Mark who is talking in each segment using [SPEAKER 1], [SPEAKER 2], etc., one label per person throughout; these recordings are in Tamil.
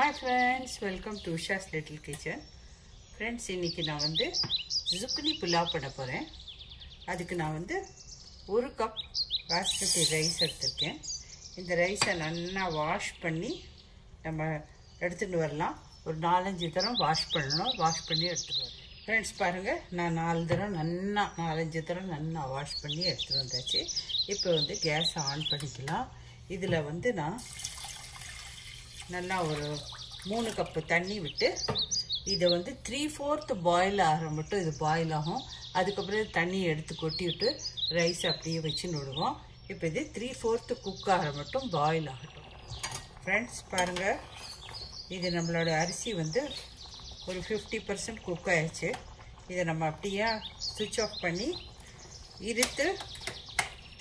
[SPEAKER 1] Hi friends welcome to Usha's little kitchen friends இன்றைக்கி நான் வந்து ஜுக்னி புலாவ் பண்ண போகிறேன் அதுக்கு நான் வந்து ஒரு கப் பாஸ்மதி ரைஸ் எடுத்திருக்கேன். இந்த ரைஸை நல்லா வாஷ் பண்ணி நம்ம எடுத்துகிட்டு வரலாம். ஒரு நாலஞ்சு தரம் வாஷ் பண்ணணும். வாஷ் பண்ணி எடுத்துகிட்டு வரேன் ஃப்ரெண்ட்ஸ் பாருங்கள் நான் நாலு தரம் நல்லா நாலஞ்சு தரம் நல்லா வாஷ் பண்ணி எடுத்துகிட்டு வந்தாச்சு. இப்போ வந்து கேஸை ஆன் பண்ணிக்கலாம். இதில் வந்து நான் நல்லா ஒரு மூணு கப்பு தண்ணி விட்டு இதை வந்து த்ரீ ஃபோர்த்து பாயில் ஆகிற மட்டும் இது பாயில் ஆகும். அதுக்கப்புறம் தண்ணியை எடுத்து கொட்டி விட்டு ரைஸ் அப்படியே வச்சு நடுவோம். இப்போ இது த்ரீ ஃபோர்த்து குக் ஆகிற மட்டும் பாயில் ஆகட்டும். ஃப்ரெண்ட்ஸ் பாருங்கள் இது நம்மளோட அரிசி வந்து ஒரு ஃபிஃப்டி பர்சன்ட் குக் ஆயிடுச்சு. இதை நம்ம அப்படியே சுவிட்ச் ஆஃப் பண்ணி இருத்து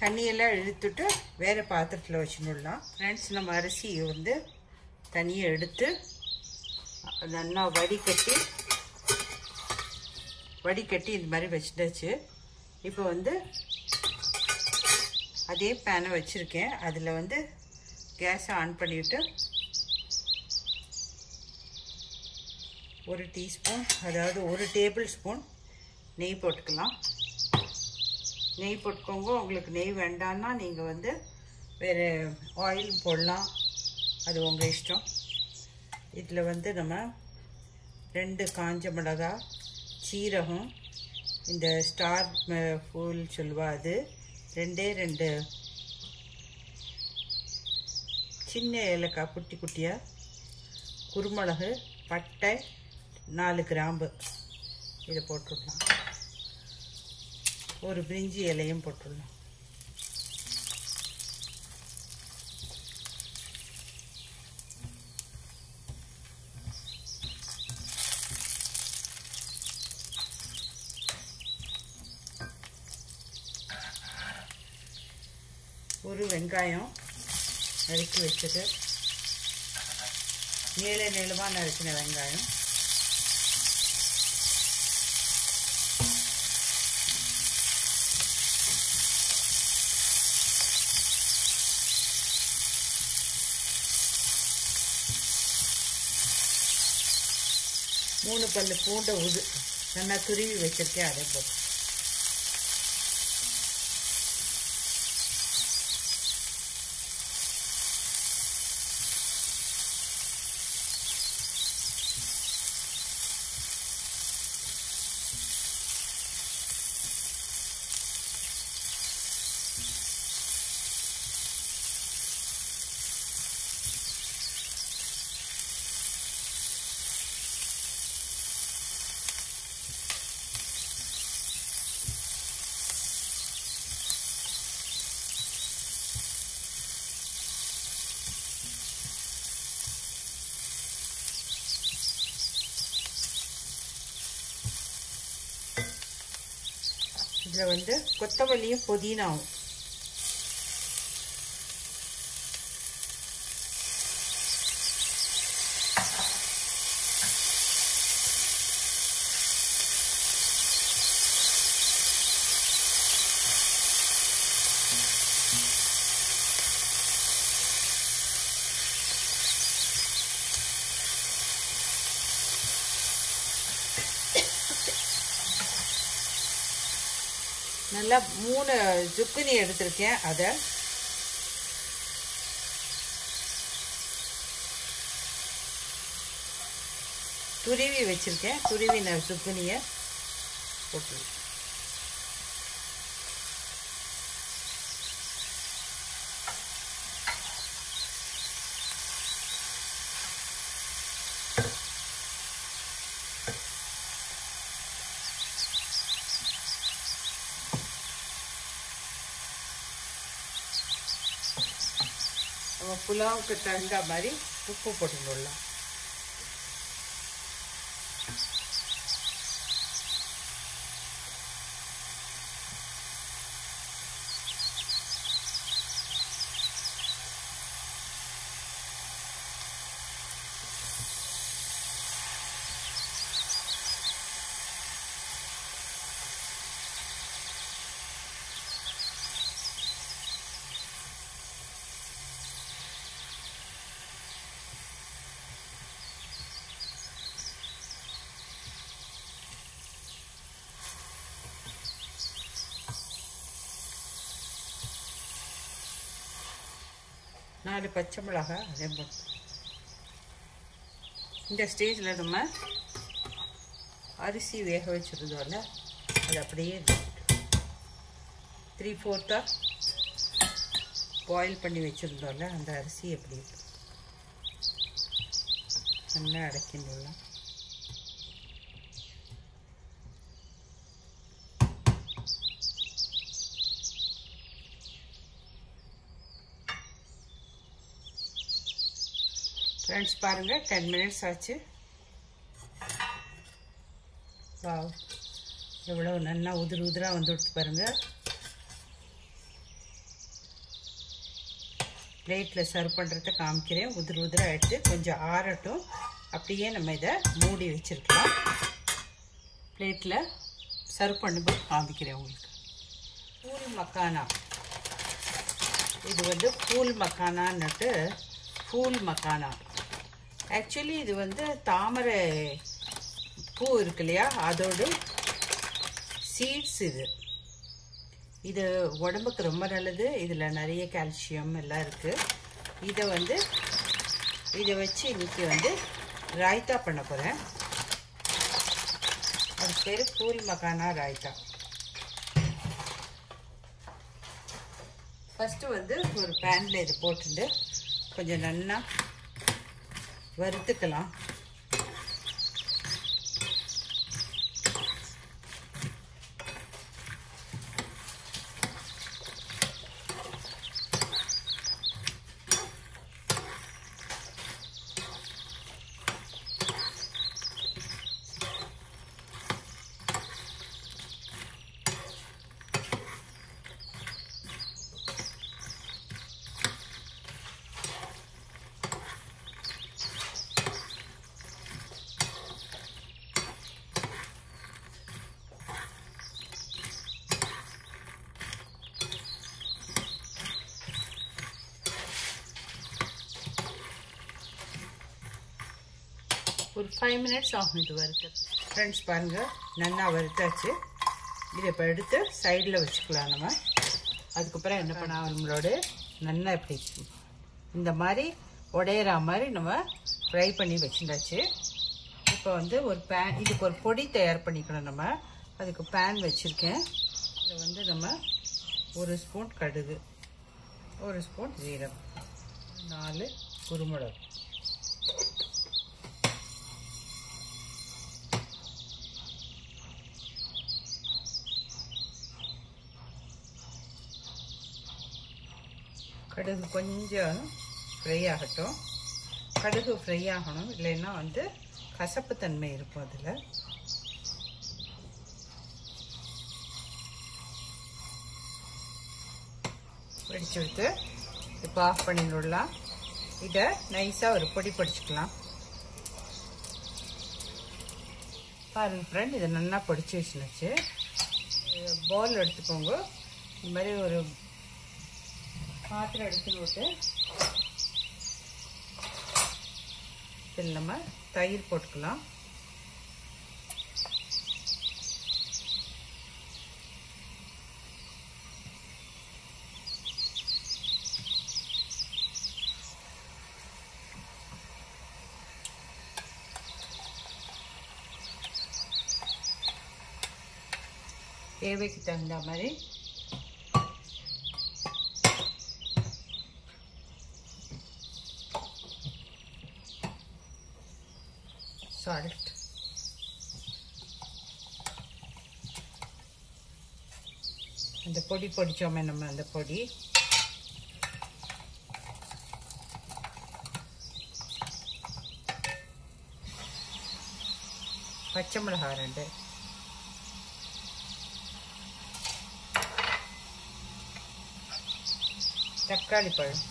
[SPEAKER 1] தண்ணியெல்லாம் இழுத்துட்டு வேறு பாத்திரத்தில் வச்சுடலாம் ஃப்ரெண்ட்ஸ் நம்ம அரிசியை வந்து தண்ணியை எடுத்து நல்லா வடிகட்டி வடிகட்டி இந்த மாதிரி வச்சுட்டாச்சு. இப்போ வந்து அதே பேனை வச்சுருக்கேன். அதில் வந்து கேஸை ஆன் பண்ணிவிட்டு ஒரு டீஸ்பூன் அதாவது ஒரு டேபிள் ஸ்பூன் நெய் போட்டுக்கலாம். நெய் போட்டுக்கோங்க. உங்களுக்கு நெய் வேண்டான்னா நீங்கள் வந்து வேறு ஆயில் போடலாம். அது உங்கள் இஷ்டம். இதில் வந்து நம்ம ரெண்டு காஞ்ச மிளகா சீரகம் இந்த ஸ்டார் ஃபூல் சொல்லுவா அது. ரெண்டே ரெண்டு சின்ன ஏலக்காய் குட்டி குட்டியாக குருமிளகு பட்டை நாலு கிராம்பு. இதை போட்டுடலாம். ஒரு பிரிஞ்சி இலையும் போட்டுடலாம் ஒரு வெங்காயம் நறுக்கி வச்சது நீள நீளமாக நறுக்கின வெங்காயம். மூணு பல்லு பூண்டை உது. நல்லா துருவி வச்சுருக்கேன் அதை போட்டு. இதில் வந்து கொத்தமல்லியும் புதினாவும். நல்லா மூணு ஜுக்குனி எடுத்திருக்கேன் அதை. துருவி வச்சுருக்கேன். துருவின சுக்குனியை போட்டு நம்ம புலாவுக்கு தகுந்த மாதிரி உப்பு போட்டுக்கொள்ளலாம். நாலு பச்சை மிளகாய் அதே போட்டு இந்த ஸ்டேஜில் நம்ம அரிசி வேக வச்சுருந்தோம்ல அது அப்படியே த்ரீ ஃபோர்த்தாக பாயில் பண்ணி வச்சுருந்தோம்ல அந்த அரிசி எப்படி நல்லா அடைக்கணும் ஃப்ரெண்ட்ஸ் பாருங்கள் டென் மினிட்ஸ் ஆச்சு. வாவ் எவ்வளோ நல்லா உதிர் உதிராக வந்து கொடுத்து பாருங்கள் பிளேட்டில் சர்வ் பண்ணுறத காமிக்கிறேன். உதிர் உதிராக எடுத்து கொஞ்சம் ஆறட்டும். அப்படியே நம்ம இதை மூடி வச்சுருக்கலாம். பிளேட்டில் சர்வ் பண்ணும்போது காமிக்கிறேன் உங்களுக்கு. பூல் மக்கானா இது வந்து பூல் மக்கானான்னுட்டு ஃபூல் மக்கானா ஆக்சுவலி இது வந்து தாமரை பூ இருக்கு இல்லையா அதோட சீட்ஸ் இது. இது உடம்புக்கு ரொம்ப நல்லது. இதில் நிறைய கால்சியம் எல்லாம் இருக்குது இதை வந்து இதை வச்சு இன்றைக்கி வந்து ராய்த்தா பண்ண போகிறேன் அது பேர் பூல் மக்கானா ராய்த்தா. ஃபஸ்ட்டு வந்து ஒரு பேனில் இது போட்டுட்டு கொஞ்சம் நல்லா வறுத்துக்கலாம். ஒரு ஃபைவ் மினிட்ஸ் ஆகும் இது வறுத்து ஃப்ரெண்ட்ஸ் பாருங்கள் நல்லா வறுத்தாச்சு. இதை இப்போ எடுத்து சைடில் வச்சுக்கலாம் நம்ம. அதுக்கப்புறம் என்ன பண்ண நம்மளோட நல்லா இப்படி இந்த மாதிரி உடையிற மாதிரி நம்ம ஃப்ரை பண்ணி வச்சுருந்தாச்சு இப்போ வந்து ஒரு பேன் இதுக்கு ஒரு பொடி தயார் பண்ணிக்கணும் நம்ம. அதுக்கு பேன் வச்சுருக்கேன். இதில் வந்து நம்ம ஒரு ஸ்பூன் கடுகு ஒரு ஸ்பூன் ஜீரம் நாலு குருமிளகு. கடுகு கொஞ்சம் ஃப்ரை ஆகட்டும். கடுகு ஃப்ரை ஆகணும். இல்லைன்னா வந்து கசப்புத்தன்மை இருக்கும் அதில். வெடிச்சு விட்டு இப்போ ஆஃப் பண்ணிடலாம். இதை நைஸாக ஒரு பொடி படிச்சுக்கலாம். பாருங்க ஃப்ரெண்ட் இதை நல்லா பொடிச்சு வச்சுனுச்சு பவுல் எடுத்துக்கோங்க. இந்த மாதிரி ஒரு பாத்திரம் எடுத்து விட்டு இதில் நம்ம தயிர் போட்டுக்கலாம். தேவைக்கு தகுந்த மாதிரி இந்த பொடி பொடிச்சோமே நம்ம அந்த பொடி. பச்சை மிளகா ரெண்டு. தக்காளி பழம்.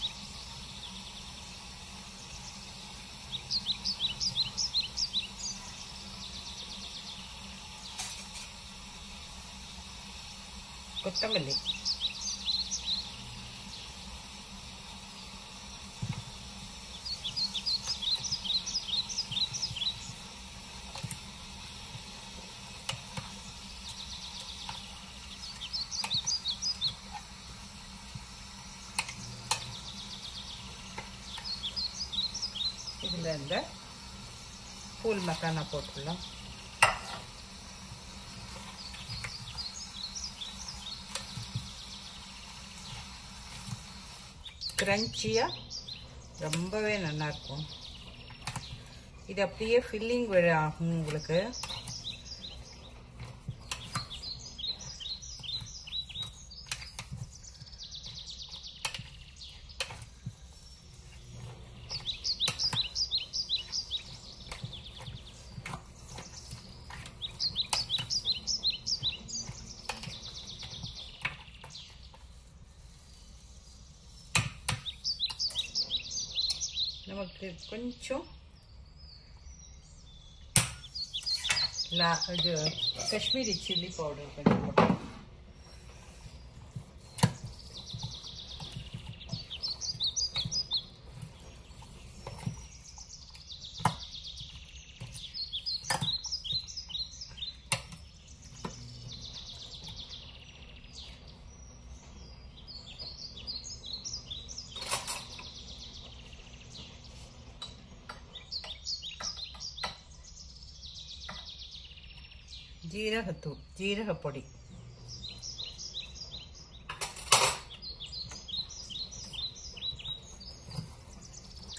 [SPEAKER 1] கொத்தமல்லி இதில் இந்த பூல் மக்கானா போட்டுடலாம் க்ரன்ச்சியாக ரொம்பவே நல்லாயிருக்கும் இது அப்படியே ஃபில்லிங் ஆகும் உங்களுக்கு. നമുക്ക് కొంచెం లా ఇది కాశ్మీరీ చిల్లీ పౌడర్ కొంచెం ஜீரகத்தூள் ஜீரகப்பொடி.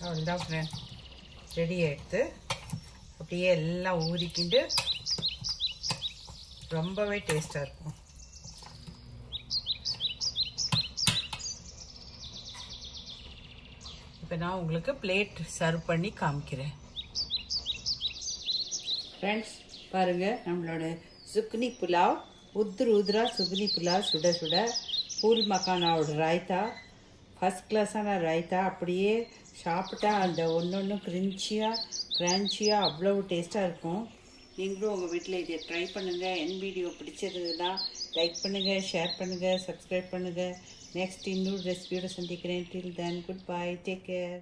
[SPEAKER 1] அவ்வளோதான் ஃப்ரெண்ட் ரெடி ஆகிடுது அப்படியே எல்லாம் ஊறிக்கிண்டு ரொம்பவே டேஸ்ட்டாக இருக்கும். இப்போ நான் உங்களுக்கு பிளேட் சர்வ் பண்ணி காமிக்கிறேன். ஃப்ரெண்ட்ஸ் பாருங்கள் நம்மளோட சுக்னி புலாவ் உத்ரு உத்ரா சுக்னி புலாவ் சுட சுட. பூல் மக்கானாவோட ராய்த்தா. ஃபஸ்ட் கிளாஸான ராய்த்தா. அப்படியே சாப்பிட்டா அந்த ஒன்று ஒன்று கிரிஞ்சியாக கிரான்ச்சியாக அவ்வளோ டேஸ்ட்டாக இருக்கும். நீங்களும் உங்கள் வீட்டில் இதை ட்ரை பண்ணுங்கள் என் வீடியோ பிடிச்சிருந்ததுன்னா லைக் பண்ணுங்கள் ஷேர் பண்ணுங்கள் சப்ஸ்கிரைப் பண்ணுங்கள் நெக்ஸ்ட் இன்னொரு ரெசிபியோட சந்திக்கிறேன். Till then goodbye take care